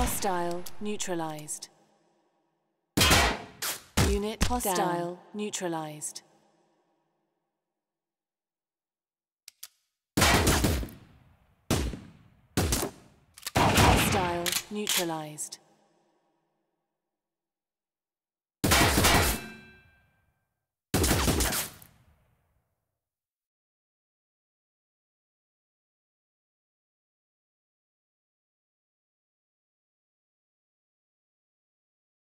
Hostile neutralized. Unit hostile down. neutralized. Hostile neutralized.